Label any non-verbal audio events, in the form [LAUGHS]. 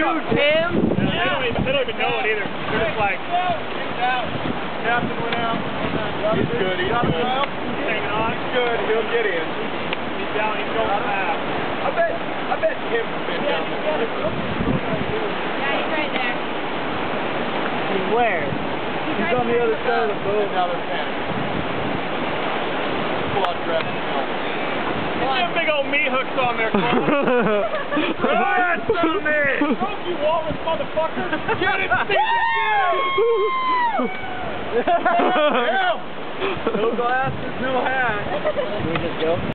Dude, Tim? They, don't even, they don't know it either. They're just like, out. Captain went out. He's good. He's good. He's hanging. He's good. He'll get in. He's down. He's going fast. I bet. I bet Tim has been down. Yeah, he's right there. He's where? He's, he's on the other side of the boat. Now they're panicking. Pull out dress. Get them big old meat hooks on there, [LAUGHS] Carl. Run, son of you walrus motherfucker! Get it, Stephen, get him! No glasses, no hat. Can we just go?